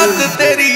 याद तेरी